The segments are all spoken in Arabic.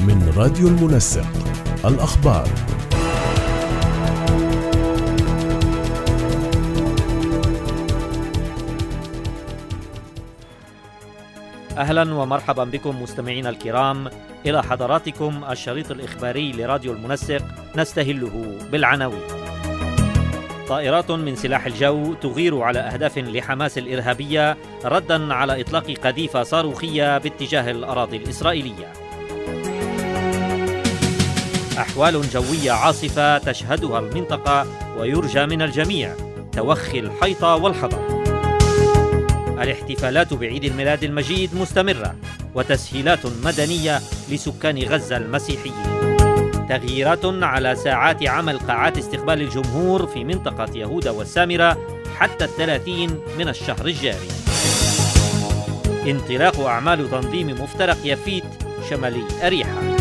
من راديو المنسق الأخبار أهلا ومرحبا بكم مستمعينا الكرام إلى حضراتكم الشريط الإخباري لراديو المنسق نستهله بالعناوين. طائرات من سلاح الجو تغير على أهداف لحماس الإرهابية ردا على إطلاق قذيفة صاروخية باتجاه الأراضي الإسرائيلية. أحوال جوية عاصفة تشهدها المنطقة ويرجى من الجميع. توخي الحيطه والحذر. الاحتفالات بعيد الميلاد المجيد مستمرة وتسهيلات مدنية لسكان غزة المسيحيين. تغييرات على ساعات عمل قاعات استقبال الجمهور في منطقة يهودا والسامرة حتى الثلاثين من الشهر الجاري. انطلاق أعمال تنظيم مفترق يفيت شمالي أريحة.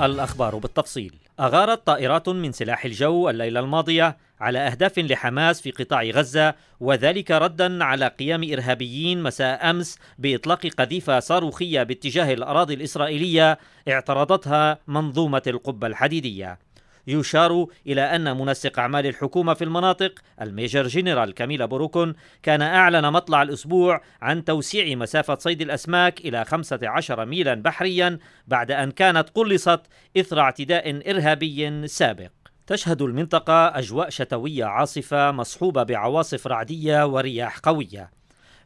الأخبار بالتفصيل. أغارت طائرات من سلاح الجو الليلة الماضية على أهداف لحماس في قطاع غزة وذلك ردا على قيام إرهابيين مساء أمس بإطلاق قذيفة صاروخية باتجاه الأراضي الإسرائيلية اعترضتها منظومة القبة الحديدية. يشار إلى أن منسق أعمال الحكومة في المناطق الميجر جنرال كميل أبو ركن كان أعلن مطلع الأسبوع عن توسيع مسافة صيد الأسماك إلى 15 ميلا بحريا بعد أن كانت قلصت إثر اعتداء إرهابي سابق. تشهد المنطقة أجواء شتوية عاصفة مصحوبة بعواصف رعدية ورياح قوية.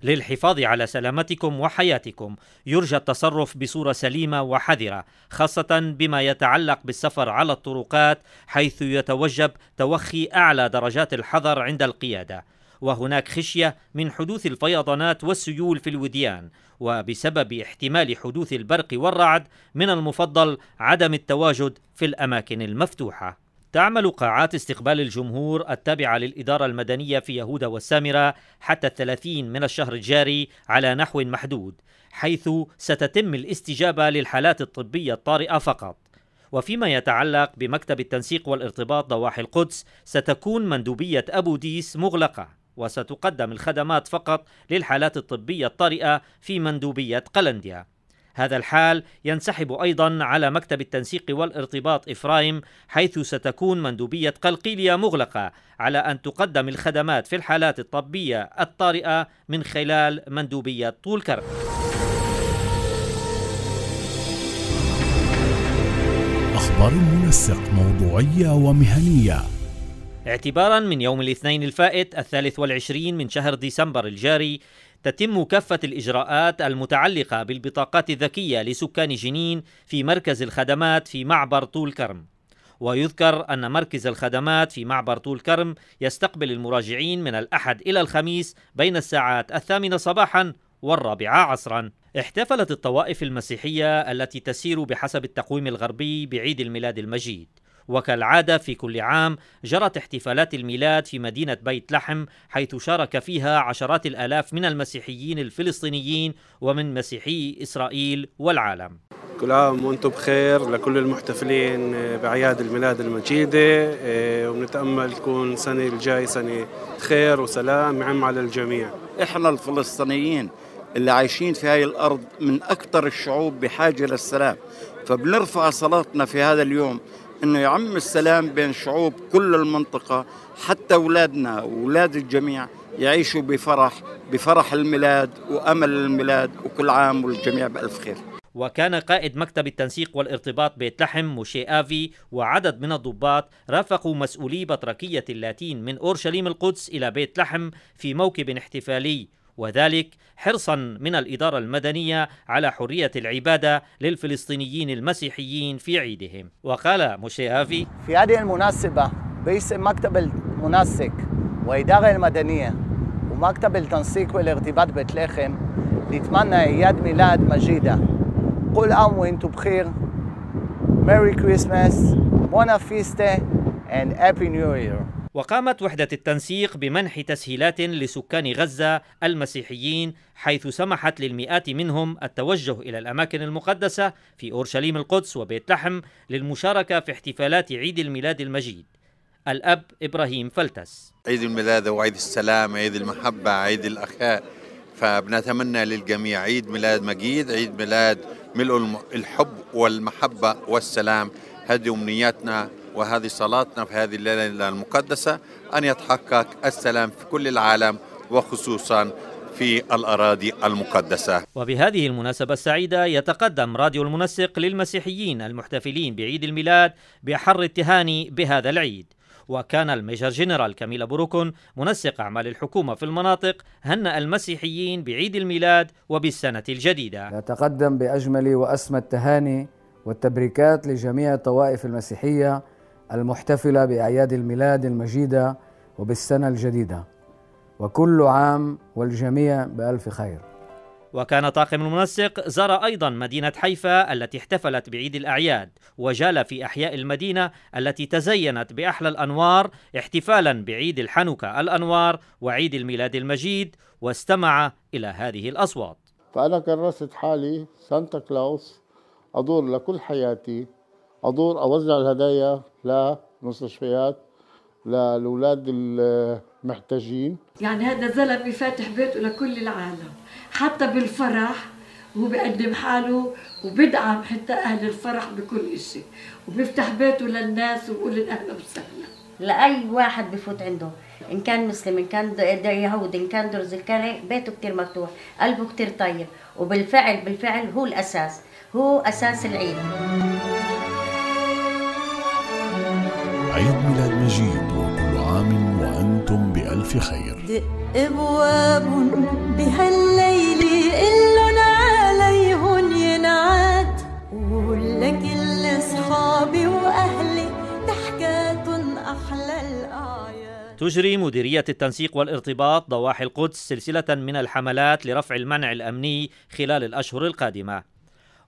للحفاظ على سلامتكم وحياتكم. يرجى التصرف بصورة سليمة وحذرة خاصة بما يتعلق بالسفر على الطرقات حيث يتوجب توخي أعلى درجات الحذر عند القيادة. وهناك خشية من حدوث الفيضانات والسيول في الوديان. وبسبب احتمال حدوث البرق والرعد من المفضل عدم التواجد في الأماكن المفتوحة. تعمل قاعات استقبال الجمهور التابعة للإدارة المدنية في يهودا والسامرة حتى الثلاثين من الشهر الجاري على نحو محدود حيث ستتم الاستجابة للحالات الطبية الطارئة فقط. وفيما يتعلق بمكتب التنسيق والارتباط ضواحي القدس ستكون مندوبية أبو ديس مغلقة وستقدم الخدمات فقط للحالات الطبية الطارئة في مندوبية قلنديا. هذا الحال ينسحب أيضا على مكتب التنسيق والارتباط إفرايم حيث ستكون مندوبية قلقيلية مغلقة على أن تقدم الخدمات في الحالات الطبية الطارئة من خلال مندوبية طول كرم. أخبار المنسق موضوعية ومهنية. اعتبارا من يوم الاثنين الفائت الثالث والعشرين من شهر ديسمبر الجاري تتم كافة الإجراءات المتعلقة بالبطاقات الذكية لسكان جنين في مركز الخدمات في معبر طول كرم. ويذكر أن مركز الخدمات في معبر طول كرم يستقبل المراجعين من الأحد إلى الخميس بين الساعات الثامنة صباحا والرابعة عصرا. احتفلت الطوائف المسيحية التي تسير بحسب التقويم الغربي بعيد الميلاد المجيد. وكالعادة في كل عام جرت احتفالات الميلاد في مدينة بيت لحم حيث شارك فيها عشرات الآلاف من المسيحيين الفلسطينيين ومن مسيحي إسرائيل والعالم. كل عام وأنتم بخير لكل المحتفلين بأعياد الميلاد المجيدة إيه، ونتأمل تكون سنة الجاي سنة خير وسلام يعم على الجميع. إحنا الفلسطينيين اللي عايشين في هاي الأرض من أكثر الشعوب بحاجة للسلام. فبنرفع صلاتنا في هذا اليوم إنه يعم السلام بين شعوب كل المنطقة حتى أولادنا وأولاد الجميع يعيشوا بفرح بفرح الميلاد وأمل الميلاد وكل عام والجميع بألف خير. وكان قائد مكتب التنسيق والارتباط بيت لحم موشي آفي وعدد من الضباط رافقوا مسؤولي بطركية اللاتين من أورشليم القدس إلى بيت لحم في موكب احتفالي. وذلك حرصا من الإدارة المدنية على حرية العبادة للفلسطينيين المسيحيين في عيدهم. وقال موشي في هذه المناسبة باسم مكتب المنسق والإدارة المدنية ومكتب التنسيق والارتباط بيت لحم نتمنى عيد ميلاد مجيدة. كل عام وأنتم بخير. ميري كريسماس بونا فيستا and Happy New Year. وقامت وحدة التنسيق بمنح تسهيلات لسكان غزة المسيحيين حيث سمحت للمئات منهم التوجه إلى الأماكن المقدسة في أورشليم القدس وبيت لحم للمشاركة في احتفالات عيد الميلاد المجيد. الأب إبراهيم فلتس. عيد الميلاد وعيد السلام عيد المحبة عيد الأخاء. فبنتمنى للجميع عيد ميلاد مجيد عيد ميلاد ملء الحب والمحبة والسلام. هذه أمنياتنا وهذه صلاتنا في هذه الليلة المقدسة أن يتحقق السلام في كل العالم وخصوصا في الأراضي المقدسة. وبهذه المناسبة السعيدة يتقدم راديو المنسق للمسيحيين المحتفلين بعيد الميلاد بأحر التهاني بهذا العيد. وكان الميجر جنرال كميل أبو ركن منسق أعمال الحكومة في المناطق هنأ المسيحيين بعيد الميلاد وبالسنة الجديدة. يتقدم بأجمل وأسمى التهاني والتبريكات لجميع الطوائف المسيحية المحتفلة بأعياد الميلاد المجيدة وبالسنة الجديدة. وكل عام والجميع بألف خير. وكان طاقم المنسق زار أيضا مدينة حيفا التي احتفلت بعيد الأعياد وجال في أحياء المدينة التي تزينت بأحلى الأنوار احتفالا بعيد الحنكة الأنوار وعيد الميلاد المجيد واستمع إلى هذه الأصوات. فأنا كرست حالي سانتا كلاوس أدور لكل حياتي أدور أوزع الهدايا لمستشفيات للأولاد المحتاجين. يعني هذا زلمة فاتح بيته لكل العالم حتى بالفرح هو بيقدم حاله وبدعم حتى أهل الفرح بكل إشي. وبيفتح بيته للناس وبقول أهلا وسهلا لأي واحد بفوت عنده إن كان مسلم إن كان يهودي إن كان درز الكري بيته كتير مفتوح قلبه كتير طيب. وبالفعل بالفعل هو الأساس هو أساس العيد بألف خير. دق إبواب بهالليل إلن عليهن ينعاد وقول لكل اصحابي واهلي ضحكاتن أحلى الأعياد. تجري مديرية التنسيق والارتباط ضواحي القدس سلسلة من الحملات لرفع المنع الأمني خلال الأشهر القادمة.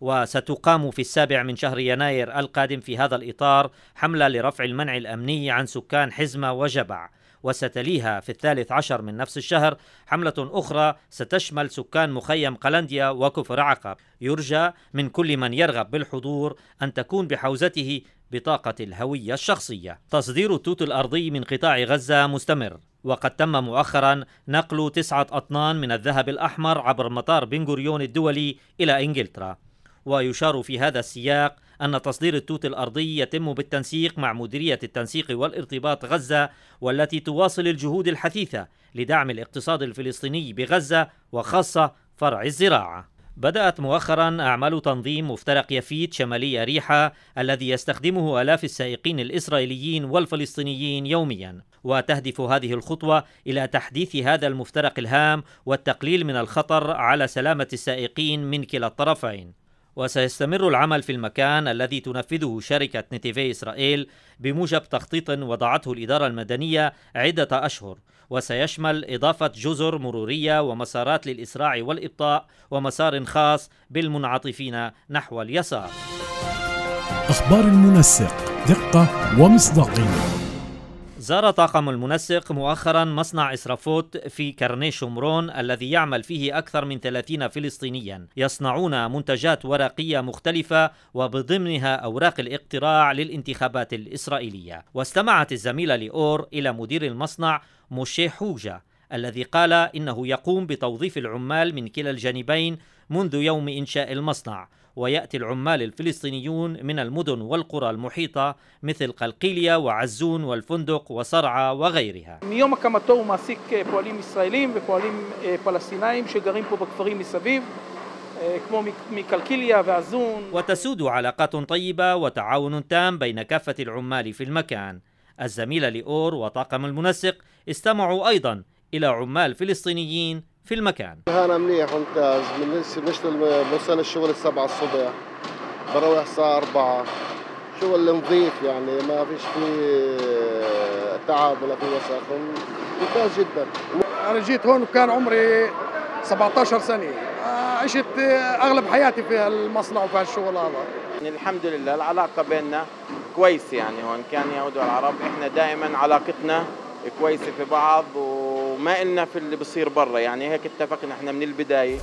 وستقام في السابع من شهر يناير القادم في هذا الإطار حملة لرفع المنع الأمني عن سكان حزمة وجبع. وستليها في الثالث عشر من نفس الشهر. حملة أخرى ستشمل سكان مخيم قلنديا وكفر عقب. يرجى من كل من يرغب بالحضور أن تكون بحوزته بطاقة الهوية الشخصية. تصدير التوت الأرضي من قطاع غزة مستمر. وقد تم مؤخرا نقل تسعة أطنان من الذهب الأحمر عبر مطار بن غوريون الدولي إلى إنجلترا. ويشار في هذا السياق أن تصدير التوت الأرضي يتم بالتنسيق مع مديرية التنسيق والارتباط غزة والتي تواصل الجهود الحثيثة لدعم الاقتصاد الفلسطيني بغزة وخاصة فرع الزراعة. بدأت مؤخرا أعمال تنظيم مفترق يفيت شمالي ريحة الذي يستخدمه آلاف السائقين الإسرائيليين والفلسطينيين يوميا. وتهدف هذه الخطوة إلى تحديث هذا المفترق الهام والتقليل من الخطر على سلامة السائقين من كلا الطرفين. وسيستمر العمل في المكان الذي تنفذه شركة نتيفي إسرائيل بموجب تخطيط وضعته الإدارة المدنية عدة أشهر. وسيشمل إضافة جزر مرورية ومسارات للإسراع والإبطاء ومسار خاص بالمنعطفين نحو اليسار. أخبار المنسق دقة ومصداقية. زار طاقم المنسق مؤخرا مصنع إسرافوت في كرني شمرون الذي يعمل فيه أكثر من 30 فلسطينيا. يصنعون منتجات ورقية مختلفة وبضمنها أوراق الاقتراع للانتخابات الإسرائيلية. واستمعت الزميلة لأور إلى مدير المصنع موشي حوجة. الذي قال إنه يقوم بتوظيف العمال من كلا الجانبين منذ يوم إنشاء المصنع ويأتي العمال الفلسطينيون من المدن والقرى المحيطة مثل قلقيلية وعزون والفندق وصرعى وغيرها מיום הקמתו הוא מעסיק פועלים ישראלים ופועלים פלסטינאים שגרים פה בכפרים מסביב כמו מקלקיליה ועזון. وتسود علاقات طيبة وتعاون تام بين كافة العمال في المكان الزميلة لأور وطاقم المنسق استمعوا أيضا إلى عمال فلسطينيين في المكان. أنا منيح ممتاز بنشتغل بوصل الشغل السبعة الصبح. بروح الساعة أربعة. شغل نظيف يعني ما فيش فيه تعب ولا فيه وسخ. ممتاز جدا. أنا جيت هون وكان عمري 17 سنة. عشت أغلب حياتي في المصنع وفي الشغل هذا. يعني الحمد لله العلاقة بيننا كويسة يعني هون. كان يهود والعرب إحنا دائما علاقتنا كويسة في بعض وما إلنا في اللي بصير برا يعني هيك اتفقنا إحنا من البداية.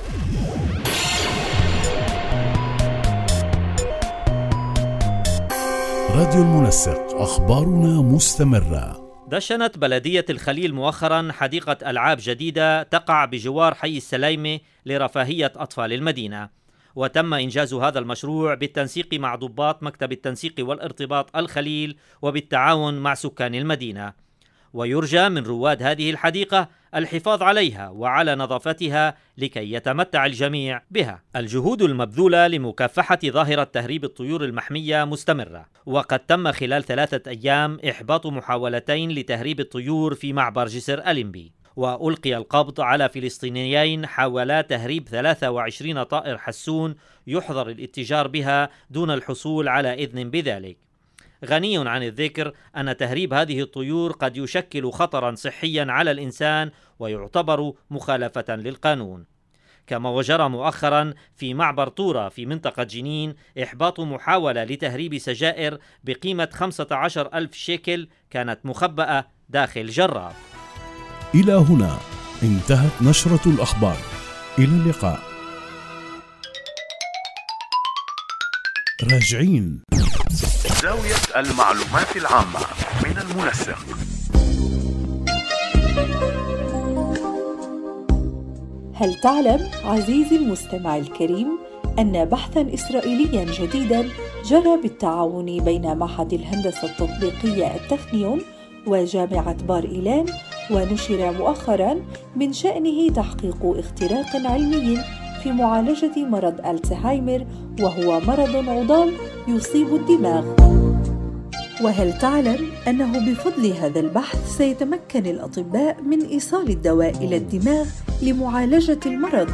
راديو المنسق أخبارنا مستمرة. دشنت بلدية الخليل مؤخرا حديقة ألعاب جديدة تقع بجوار حي السلايمة لرفاهية أطفال المدينة. وتم إنجاز هذا المشروع بالتنسيق مع ضباط مكتب التنسيق والارتباط الخليل وبالتعاون مع سكان المدينة. ويرجى من رواد هذه الحديقة الحفاظ عليها وعلى نظافتها لكي يتمتع الجميع بها. الجهود المبذولة لمكافحة ظاهرة تهريب الطيور المحمية مستمرة، وقد تم خلال ثلاثة أيام إحباط محاولتين لتهريب الطيور في معبر جسر أليمبي. وألقي القبض على فلسطينيين حاولا تهريب 23 طائر حسون يحظر الاتجار بها دون الحصول على إذن بذلك غني عن الذكر أن تهريب هذه الطيور قد يشكل خطرا صحيا على الإنسان ويعتبر مخالفة للقانون. كما وجرى مؤخرا في معبر طورة في منطقة جنين إحباط محاولة لتهريب سجائر بقيمة 15 ألف شيكل كانت مخبأة داخل جراب. إلى هنا انتهت نشرة الأخبار. إلى اللقاء. راجعين. زاوية المعلومات العامة من المنسق. هل تعلم عزيزي المستمع الكريم أن بحثا إسرائيليا جديدا جرى بالتعاون بين معهد الهندسة التطبيقية التخنيون وجامعة بار إيلان؟ ونشر مؤخرا من شأنه تحقيق اختراق علمي في معالجة مرض الزهايمر وهو مرض عضال يصيب الدماغ. وهل تعلم أنه بفضل هذا البحث سيتمكن الأطباء من إيصال الدواء إلى الدماغ لمعالجة المرض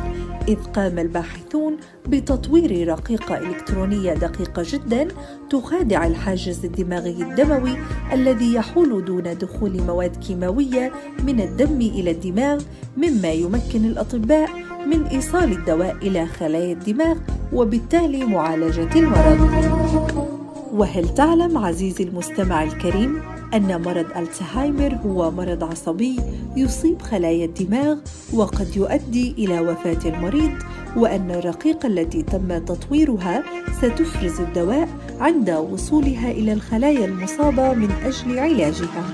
إذ قام الباحثون بتطوير رقيقة إلكترونية دقيقة جدا تخادع الحاجز الدماغي الدموي الذي يحول دون دخول مواد كيماوية من الدم إلى الدماغ مما يمكن الأطباء من إيصال الدواء إلى خلايا الدماغ وبالتالي معالجة المرض. وهل تعلم عزيزي المستمع الكريم أن مرض الزهايمر هو مرض عصبي يصيب خلايا الدماغ وقد يؤدي إلى وفاة المريض وأن الرقيقة التي تم تطويرها ستفرز الدواء عند وصولها إلى الخلايا المصابة من أجل علاجها.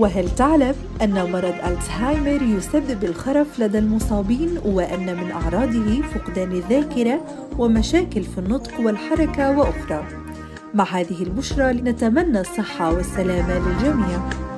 وهل تعلم أن مرض ألزهايمر يسبب الخرف لدى المصابين وأن من أعراضه فقدان الذاكرة ومشاكل في النطق والحركة وأخرى؟ مع هذه البشرى نتمنى الصحة والسلامة للجميع.